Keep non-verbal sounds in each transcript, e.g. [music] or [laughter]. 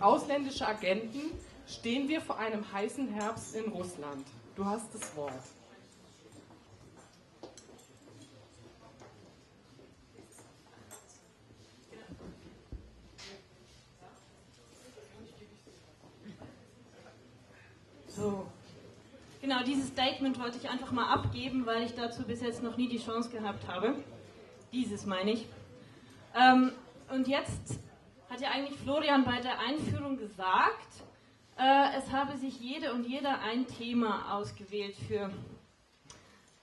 Ausländische Agenten stehen wir vor einem heißen Herbst in Russland. Du hast das Wort. So. Genau, dieses Statement wollte ich einfach mal abgeben, weil ich dazu bis jetzt noch nie die Chance gehabt habe. Dieses meine ich. Ähm, und jetzt ja eigentlich Florian bei der Einführung gesagt, äh, es habe sich jede und jeder ein Thema ausgewählt für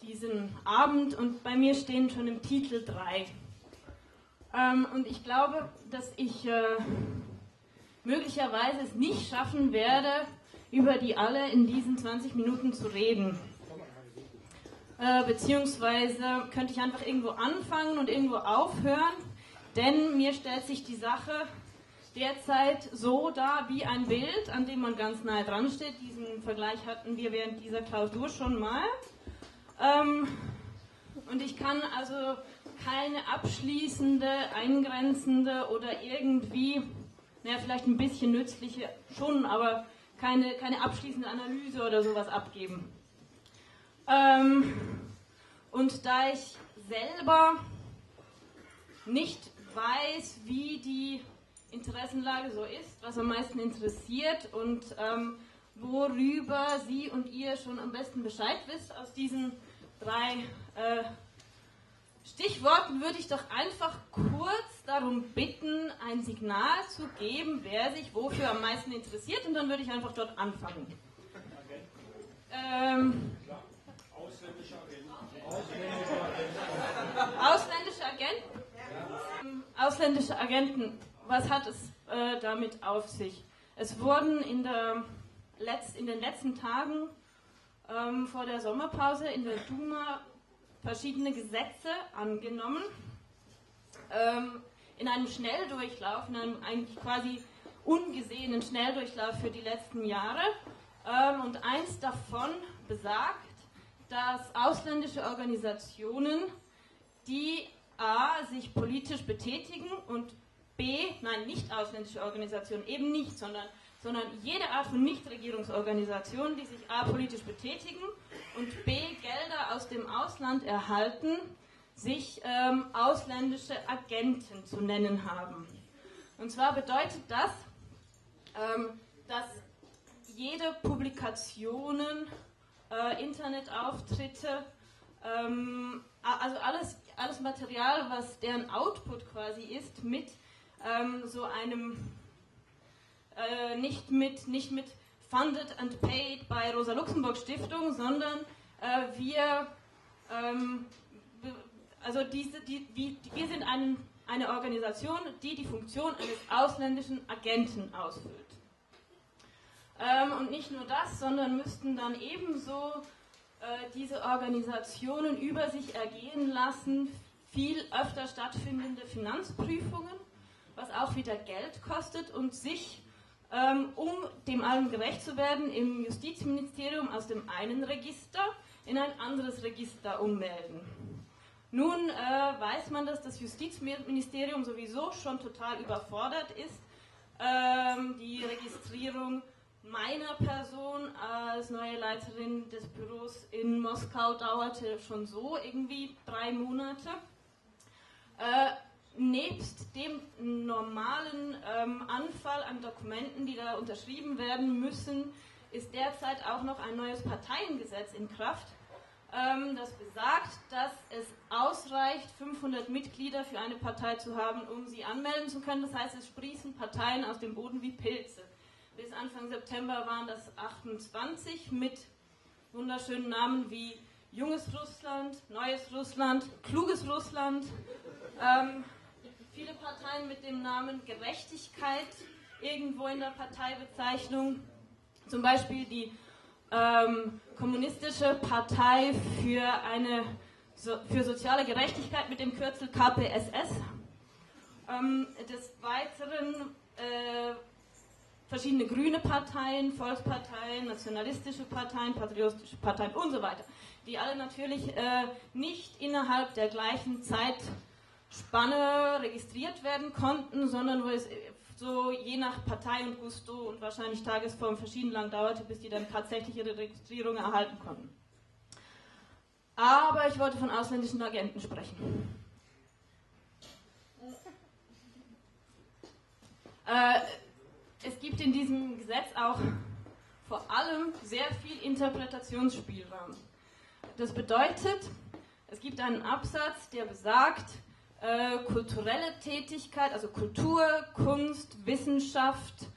diesen Abend und bei mir stehen schon im Titel drei. Ähm, und ich glaube, dass ich äh, möglicherweise es nicht schaffen werde, über die alle in diesen 20 Minuten zu reden. Äh, beziehungsweise könnte ich einfach irgendwo anfangen und irgendwo aufhören, denn mir stellt sich die Sache derzeit so dar wie ein Bild, an dem man ganz nahe dran steht. Diesen Vergleich hatten wir während dieser Klausur schon mal. Ähm, und ich kann also keine abschließende, eingrenzende oder irgendwie, naja, vielleicht ein bisschen nützliche, schon, aber keine, keine abschließende Analyse oder sowas abgeben. Ähm, und da ich selber nicht weiß, wie die Interessenlage so ist, was am meisten interessiert und ähm, worüber Sie und ihr schon am besten Bescheid wisst aus diesen drei äh, Stichworten, würde ich doch einfach kurz darum bitten, ein Signal zu geben, wer sich wofür am meisten interessiert und dann würde ich einfach dort anfangen. Ähm, ausländische Agenten. Ausländische Agenten? Ähm, ausländische Agenten was hat es äh, damit auf sich? Es wurden in, der Letz-, in den letzten Tagen ähm, vor der Sommerpause in der Duma verschiedene Gesetze angenommen. Ähm, in einem Schnelldurchlauf, in einem eigentlich quasi ungesehenen Schnelldurchlauf für die letzten Jahre. Ähm, und eins davon besagt, dass ausländische Organisationen, die a. sich politisch betätigen und B, nein, nicht ausländische Organisationen, eben nicht, sondern, sondern jede Art von Nichtregierungsorganisationen, die sich A politisch betätigen und B Gelder aus dem Ausland erhalten, sich ähm, ausländische Agenten zu nennen haben. Und zwar bedeutet das, ähm, dass jede Publikationen, äh, Internetauftritte, ähm, also alles, alles Material, was deren Output quasi ist, mit ähm, so einem, äh, nicht, mit, nicht mit Funded and Paid bei Rosa Luxemburg Stiftung, sondern äh, wir, ähm, also diese, die, wie, wir sind ein, eine Organisation, die die Funktion eines ausländischen Agenten ausfüllt. Ähm, und nicht nur das, sondern müssten dann ebenso äh, diese Organisationen über sich ergehen lassen, viel öfter stattfindende Finanzprüfungen was auch wieder Geld kostet und sich, ähm, um dem allem gerecht zu werden, im Justizministerium aus dem einen Register in ein anderes Register ummelden. Nun äh, weiß man, dass das Justizministerium sowieso schon total überfordert ist. Ähm, die Registrierung meiner Person als neue Leiterin des Büros in Moskau dauerte schon so irgendwie drei Monate. Äh, nebst dem normalen ähm, Anfall an Dokumenten, die da unterschrieben werden müssen, ist derzeit auch noch ein neues Parteiengesetz in Kraft, ähm, das besagt, dass es ausreicht, 500 Mitglieder für eine Partei zu haben, um sie anmelden zu können. Das heißt, es sprießen Parteien aus dem Boden wie Pilze. Bis Anfang September waren das 28 mit wunderschönen Namen wie Junges Russland, Neues Russland, Kluges Russland. Ähm, viele Parteien mit dem Namen Gerechtigkeit irgendwo in der Parteibezeichnung. Zum Beispiel die ähm, Kommunistische Partei für, eine, so, für soziale Gerechtigkeit mit dem Kürzel KPSS. Ähm, des Weiteren äh, verschiedene grüne Parteien, Volksparteien, nationalistische Parteien, patriotische Parteien und so weiter, die alle natürlich äh, nicht innerhalb der gleichen Zeit Spanne registriert werden konnten, sondern wo es so je nach Partei und Gusto und wahrscheinlich Tagesform verschieden lang dauerte, bis die dann tatsächlich ihre Registrierung erhalten konnten. Aber ich wollte von ausländischen Agenten sprechen. Äh, es gibt in diesem Gesetz auch vor allem sehr viel Interpretationsspielraum. Das bedeutet, es gibt einen Absatz, der besagt, äh, kulturelle Tätigkeit, also Kultur, Kunst, Wissenschaft,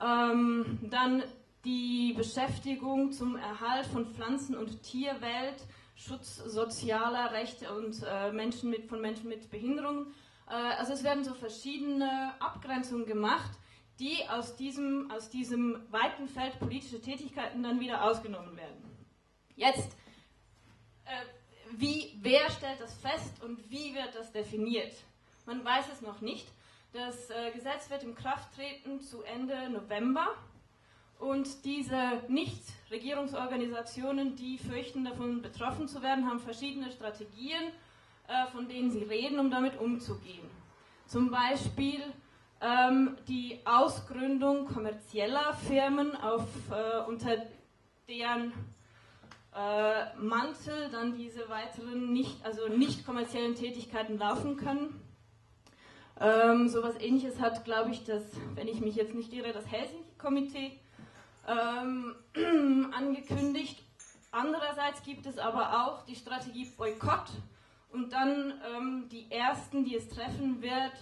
ähm, dann die Beschäftigung zum Erhalt von Pflanzen- und Tierwelt, Schutz sozialer Rechte und äh, Menschen mit, von Menschen mit Behinderungen. Äh, also es werden so verschiedene Abgrenzungen gemacht, die aus diesem, aus diesem weiten Feld politische Tätigkeiten dann wieder ausgenommen werden. Jetzt, äh, wie, wer stellt das fest und wie wird das definiert? Man weiß es noch nicht. Das äh, Gesetz wird in Kraft treten zu Ende November und diese Nichtregierungsorganisationen, die fürchten, davon betroffen zu werden, haben verschiedene Strategien, äh, von denen sie reden, um damit umzugehen. Zum Beispiel ähm, die Ausgründung kommerzieller Firmen, auf, äh, unter deren äh, Mantel dann diese weiteren nicht, also nicht kommerziellen Tätigkeiten laufen können. Ähm, so etwas ähnliches hat, glaube ich, das, wenn ich mich jetzt nicht irre, das Helsinki-Komitee ähm, [clears throat] angekündigt. Andererseits gibt es aber auch die Strategie Boykott und dann ähm, die ersten, die es treffen wird,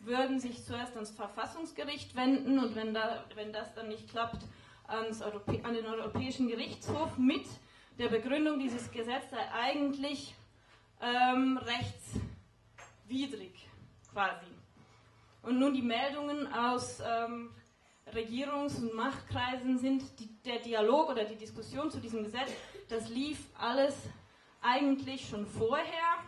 würden sich zuerst ans Verfassungsgericht wenden und wenn, da, wenn das dann nicht klappt, ans an den Europäischen Gerichtshof mit der Begründung, dieses Gesetz sei eigentlich ähm, rechtswidrig quasi. Und nun die Meldungen aus ähm, Regierungs- und Machtkreisen sind die, der Dialog oder die Diskussion zu diesem Gesetz, das lief alles eigentlich schon vorher.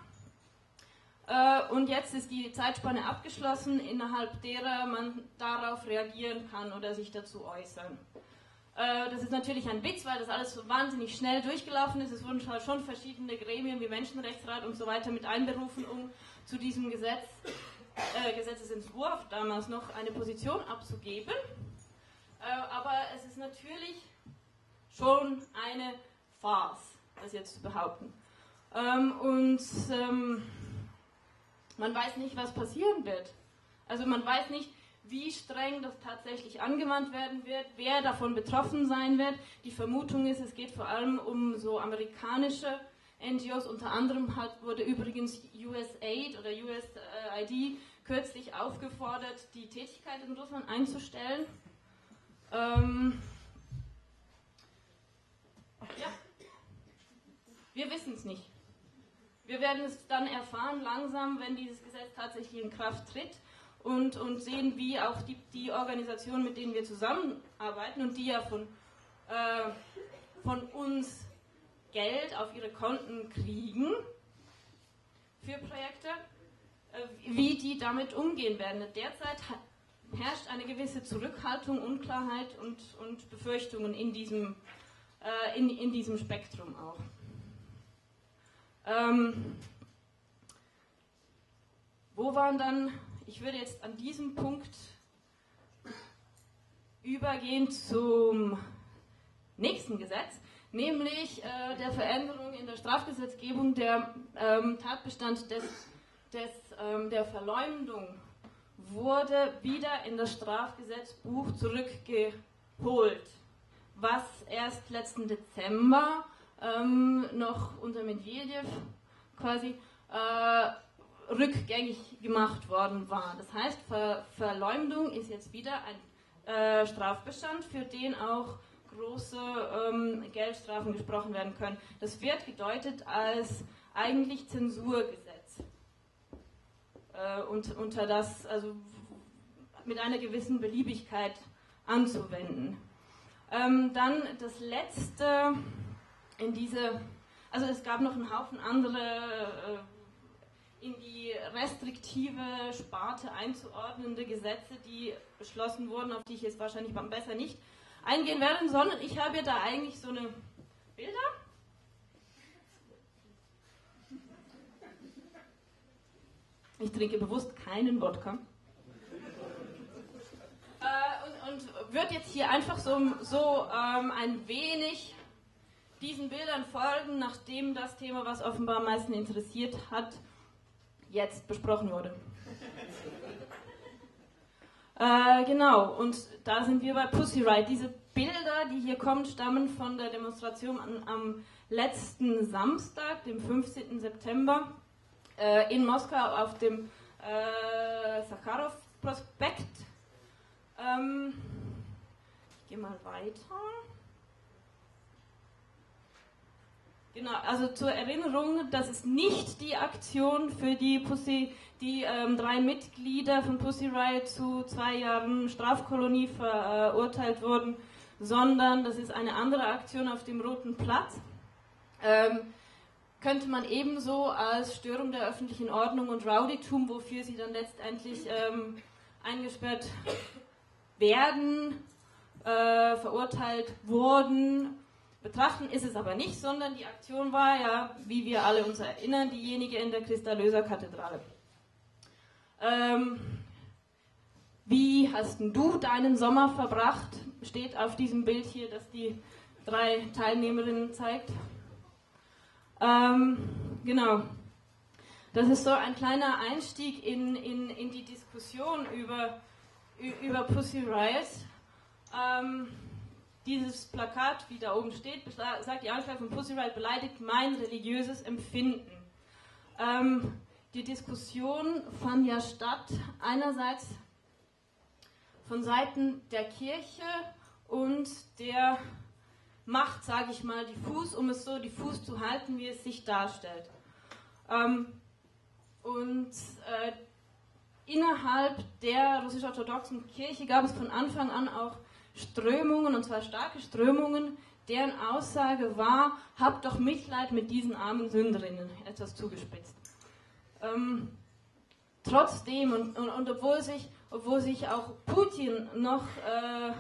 Äh, und jetzt ist die Zeitspanne abgeschlossen, innerhalb derer man darauf reagieren kann oder sich dazu äußern. Äh, das ist natürlich ein Witz, weil das alles so wahnsinnig schnell durchgelaufen ist. Es wurden schon verschiedene Gremien wie Menschenrechtsrat und so weiter mit einberufen, um zu diesem Gesetz, äh, Gesetzesentwurf damals noch eine Position abzugeben. Äh, aber es ist natürlich schon eine Farce, das jetzt zu behaupten. Ähm, und ähm, man weiß nicht, was passieren wird. Also man weiß nicht, wie streng das tatsächlich angewandt werden wird, wer davon betroffen sein wird. Die Vermutung ist, es geht vor allem um so amerikanische NGOs. Unter anderem hat, wurde übrigens USAID oder USAID kürzlich aufgefordert, die Tätigkeit in Russland einzustellen. Ähm, ja, wir wissen es nicht. Wir werden es dann erfahren langsam, wenn dieses Gesetz tatsächlich in Kraft tritt und, und sehen, wie auch die, die Organisationen, mit denen wir zusammenarbeiten und die ja von, äh, von uns Geld auf ihre Konten kriegen für Projekte, äh, wie die damit umgehen werden. Derzeit herrscht eine gewisse Zurückhaltung, Unklarheit und, und Befürchtungen in diesem, äh, in, in diesem Spektrum auch. Ähm, wo waren dann ich würde jetzt an diesem Punkt übergehen zum nächsten Gesetz, nämlich äh, der Veränderung in der Strafgesetzgebung. Der ähm, Tatbestand des, des, ähm, der Verleumdung wurde wieder in das Strafgesetzbuch zurückgeholt, was erst letzten Dezember ähm, noch unter Medvedev quasi äh, rückgängig gemacht worden war. Das heißt, Ver Verleumdung ist jetzt wieder ein äh, Strafbestand, für den auch große ähm, Geldstrafen gesprochen werden können. Das wird gedeutet als eigentlich Zensurgesetz. Äh, und unter das, also mit einer gewissen Beliebigkeit anzuwenden. Ähm, dann das letzte in diese, also es gab noch einen Haufen andere äh, in die restriktive Sparte einzuordnende Gesetze, die beschlossen wurden, auf die ich jetzt wahrscheinlich besser nicht eingehen werde, sondern ich habe da eigentlich so eine Bilder. Ich trinke bewusst keinen Wodka. Äh, und, und wird jetzt hier einfach so, so ähm, ein wenig diesen Bildern folgen, nachdem das Thema, was offenbar am meisten interessiert hat, jetzt besprochen wurde. äh, genau, und da sind wir bei Pussy Riot. Diese Bilder, die hier kommen, stammen von der Demonstration an, am letzten Samstag, dem 15. September, äh, in Moskau auf dem äh, Sakharov-Prospekt. Ähm, ich gehe mal weiter. Genau, also zur Erinnerung, das ist nicht die Aktion für die Pussy, die ähm, drei Mitglieder von Pussy Riot zu zwei Jahren Strafkolonie verurteilt wurden, sondern das ist eine andere Aktion auf dem Roten Platz. Ähm, könnte man ebenso als Störung der öffentlichen Ordnung und Rowdytum, wofür sie dann letztendlich ähm, eingesperrt werden, äh, verurteilt wurden, betrachten, ist es aber nicht, sondern die Aktion war ja, wie wir alle uns erinnern, diejenige in der Kristallöser Kathedrale. Ähm, wie hast du deinen Sommer verbracht? Steht auf diesem Bild hier, das die drei Teilnehmerinnen zeigt. Ähm, genau. Das ist so ein kleiner Einstieg in, in, in die Diskussion über, über Pussy Riot. Ähm, dieses Plakat, wie da oben steht, sagt die Anklage von Pussy Riot beleidigt mein religiöses Empfinden. Ähm, die Diskussion fand ja statt einerseits von Seiten der Kirche und der Macht, sage ich mal, diffus, um es so diffus zu halten, wie es sich darstellt. Ähm, und äh, innerhalb der russisch-orthodoxen Kirche gab es von Anfang an auch Strömungen, und zwar starke Strömungen, deren Aussage war, habt doch Mitleid mit diesen armen Sünderinnen, etwas zugespitzt. Ähm, trotzdem, und, und, und, obwohl, sich, obwohl sich auch Putin noch äh,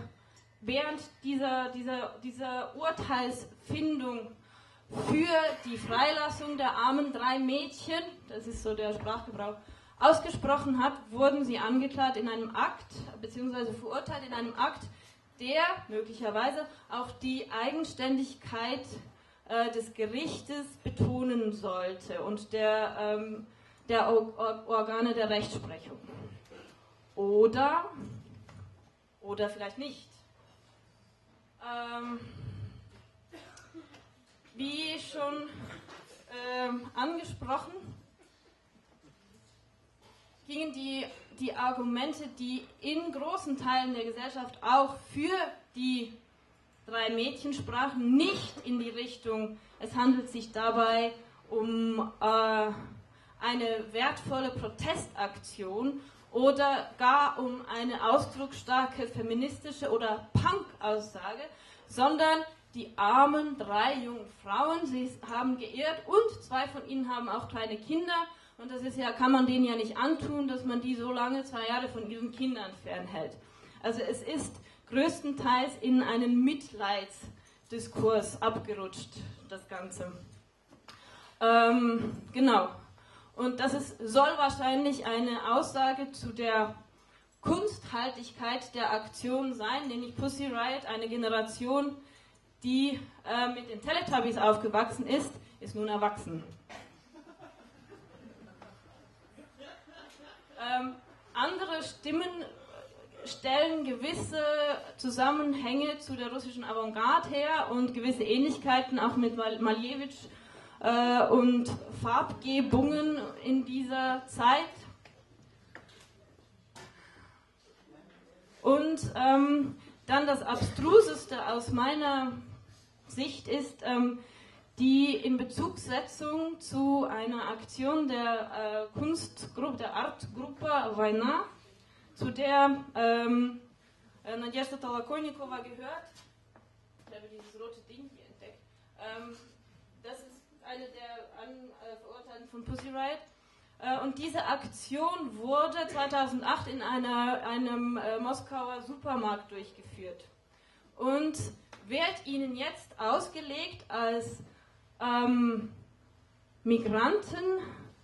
während dieser, dieser, dieser Urteilsfindung für die Freilassung der armen drei Mädchen, das ist so der Sprachgebrauch, ausgesprochen hat, wurden sie angeklagt in einem Akt, beziehungsweise verurteilt in einem Akt, der möglicherweise auch die Eigenständigkeit äh, des Gerichtes betonen sollte und der, ähm, der Or Organe der Rechtsprechung. Oder, oder vielleicht nicht. Ähm, wie schon ähm, angesprochen, gingen die die Argumente, die in großen Teilen der Gesellschaft auch für die drei Mädchen sprachen, nicht in die Richtung, es handelt sich dabei um äh, eine wertvolle Protestaktion oder gar um eine ausdrucksstarke feministische oder Punk-Aussage, sondern die armen drei jungen Frauen, sie haben geehrt und zwei von ihnen haben auch kleine Kinder und das ist ja, kann man denen ja nicht antun, dass man die so lange, zwei Jahre von ihren Kindern fernhält. Also es ist größtenteils in einen Mitleidsdiskurs abgerutscht, das Ganze. Ähm, genau. Und das ist, soll wahrscheinlich eine Aussage zu der Kunsthaltigkeit der Aktion sein, nämlich Pussy Riot, eine Generation, die äh, mit den Teletubbies aufgewachsen ist, ist nun erwachsen. Ähm, andere Stimmen stellen gewisse Zusammenhänge zu der russischen Avantgarde her und gewisse Ähnlichkeiten auch mit Malevich äh, und Farbgebungen in dieser Zeit. Und ähm, dann das Abstruseste aus meiner Sicht ist, ähm, die in Inbezugssetzung zu einer Aktion der äh, Kunstgruppe, der Artgruppe Weina, zu der ähm, äh, Nadjesta Tolokonikova gehört. Ich habe dieses rote Ding hier entdeckt. Ähm, das ist eine der An äh, Verurteilten von Pussy Riot. Äh, und diese Aktion wurde 2008 in einer, einem äh, Moskauer Supermarkt durchgeführt und wird Ihnen jetzt ausgelegt als ähm, Migranten,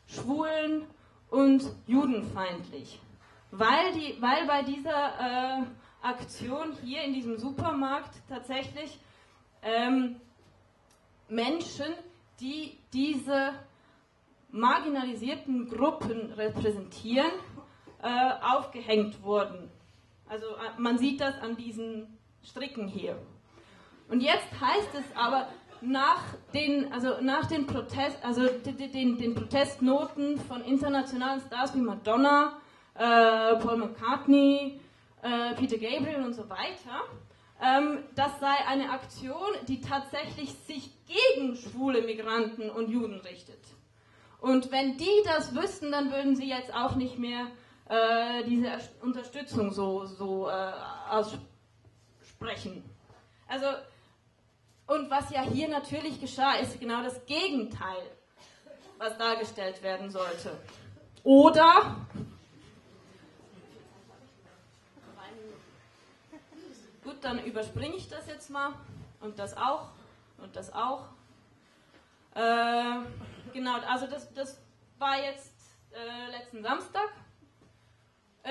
Schwulen und judenfeindlich. Weil, die, weil bei dieser äh, Aktion hier in diesem Supermarkt tatsächlich ähm, Menschen, die diese marginalisierten Gruppen repräsentieren, äh, aufgehängt wurden. Also äh, man sieht das an diesen Stricken hier. Und jetzt heißt es aber, nach den, also nach den, Protest, also den, den, Protestnoten von internationalen Stars wie Madonna, äh, Paul McCartney, äh, Peter Gabriel und so weiter, ähm, das sei eine Aktion, die tatsächlich sich gegen schwule Migranten und Juden richtet. Und wenn die das wüssten, dann würden sie jetzt auch nicht mehr äh, diese Unterstützung so, so äh, aussprechen. Also, und was ja hier natürlich geschah, ist genau das Gegenteil, was dargestellt werden sollte. Oder Gut, dann überspringe ich das jetzt mal und das auch und das auch. Äh, genau, also das, das war jetzt äh, letzten Samstag.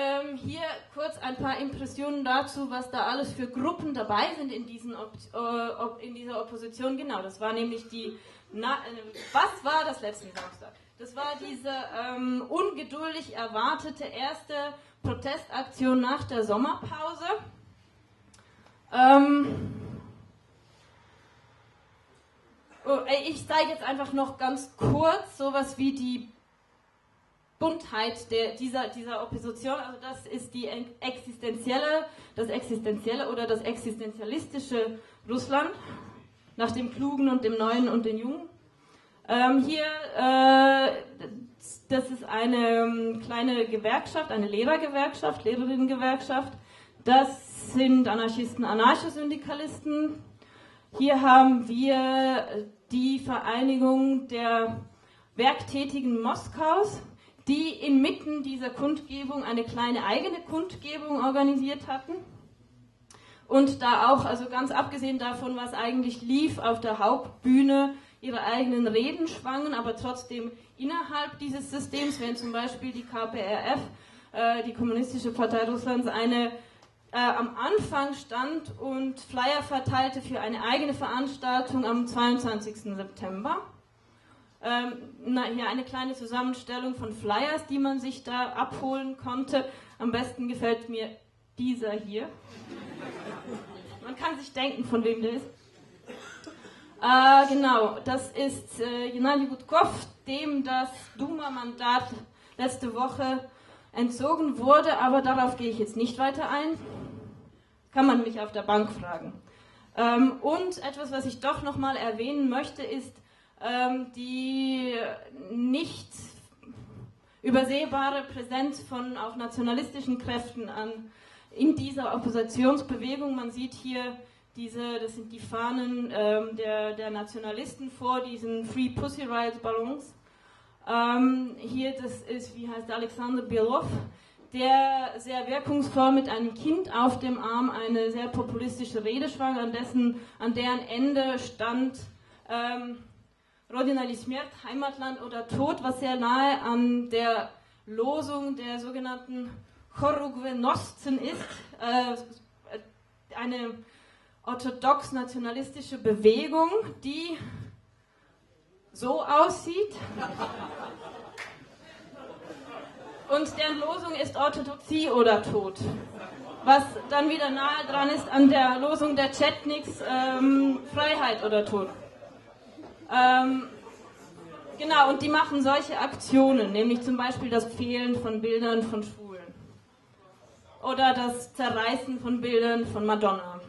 Ähm, hier kurz ein paar Impressionen dazu, was da alles für Gruppen dabei sind in, diesen Op äh, in dieser Opposition. Genau, das war nämlich die. Na, äh, was war das letzten Samstag? Das war diese ähm, ungeduldig erwartete erste Protestaktion nach der Sommerpause. Ähm, oh, ich zeige jetzt einfach noch ganz kurz sowas wie die Buntheit der, dieser, dieser Opposition. Also das ist die existenzielle, das existenzielle oder das existenzialistische Russland nach dem Klugen und dem Neuen und den Jungen. Ähm, hier, äh, das ist eine ähm, kleine Gewerkschaft, eine Lehrergewerkschaft, Lehrerinnengewerkschaft. Das sind Anarchisten, Anarchosyndikalisten. Hier haben wir die Vereinigung der Werktätigen Moskaus, die inmitten dieser Kundgebung eine kleine eigene Kundgebung organisiert hatten. Und da auch, also ganz abgesehen davon, was eigentlich lief auf der Hauptbühne, ihre eigenen Reden schwangen, aber trotzdem innerhalb dieses Systems, wenn zum Beispiel die KPRF, äh, die Kommunistische Partei Russlands, eine äh, am Anfang stand und Flyer verteilte für eine eigene Veranstaltung am 22. September. Ähm, na, hier eine kleine Zusammenstellung von Flyers, die man sich da abholen konnte. Am besten gefällt mir dieser hier. Man kann sich denken, von wem der ist. Äh, genau, das ist äh, Gennady Gutkov, dem das Duma-Mandat letzte Woche entzogen wurde, aber darauf gehe ich jetzt nicht weiter ein. Kann man mich auf der Bank fragen. Ähm, und etwas, was ich doch nochmal erwähnen möchte, ist die nicht übersehbare Präsenz von auch nationalistischen Kräften an, in dieser Oppositionsbewegung. Man sieht hier diese, das sind die Fahnen ähm, der, der Nationalisten vor diesen Free Pussy Riot Ballons. Ähm, hier, das ist, wie heißt Alexander Bielov, der sehr wirkungsvoll mit einem Kind auf dem Arm eine sehr populistische Rede schwang, an, dessen, an deren Ende stand ähm, Rodina Lismert, Heimatland oder Tod, was sehr nahe an der Losung der sogenannten Chorugvenoszen ist, äh, eine orthodox-nationalistische Bewegung, die so aussieht. Und deren Losung ist Orthodoxie oder Tod. Was dann wieder nahe dran ist an der Losung der Chetniks ähm, Freiheit oder Tod. Ähm, genau, und die machen solche Aktionen, nämlich zum Beispiel das Fehlen von Bildern von Schwulen. Oder das Zerreißen von Bildern von Madonna.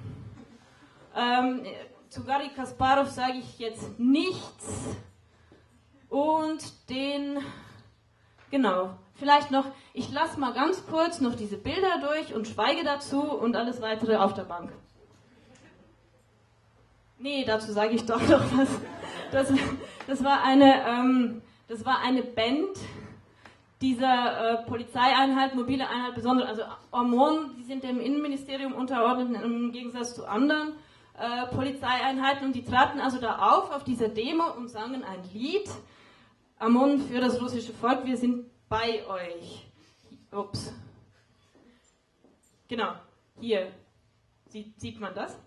Ähm, zu Gary Kasparov sage ich jetzt nichts. Und den, genau, vielleicht noch, ich lasse mal ganz kurz noch diese Bilder durch und schweige dazu und alles weitere auf der Bank. Nee, dazu sage ich doch noch was. Das, das, war, eine, ähm, das war eine Band dieser äh, Polizeieinheit, mobile Einheit, besonders, also Hormon, die sind dem Innenministerium unterordnet im Gegensatz zu anderen äh, Polizeieinheiten und die traten also da auf, auf dieser Demo und sangen ein Lied, Amon für das russische Volk, wir sind bei euch. Ups. Genau. Hier sieht, sieht man das.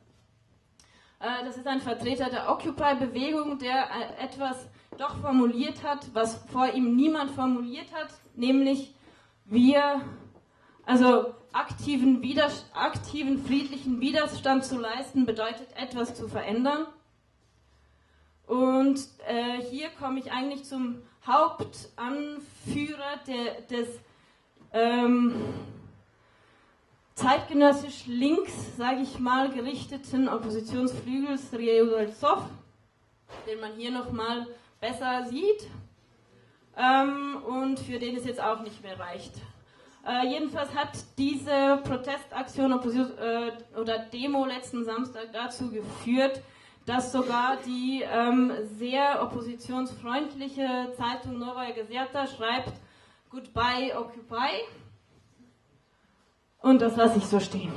Äh, das ist ein Vertreter der Occupy-Bewegung, der äh, etwas doch formuliert hat, was vor ihm niemand formuliert hat, nämlich wir, also aktiven, aktiven friedlichen Widerstand zu leisten, bedeutet etwas zu verändern. Und äh, hier komme ich eigentlich zum Hauptanführer der, des ähm, zeitgenössisch links, sage ich mal, gerichteten Oppositionsflügels Ryuzov, den man hier nochmal besser sieht ähm, und für den es jetzt auch nicht mehr reicht. Äh, jedenfalls hat diese Protestaktion äh, oder Demo letzten Samstag dazu geführt, dass sogar die ähm, sehr oppositionsfreundliche Zeitung Novaya Gazeta schreibt Goodbye Occupy. Und das lasse ich so stehen.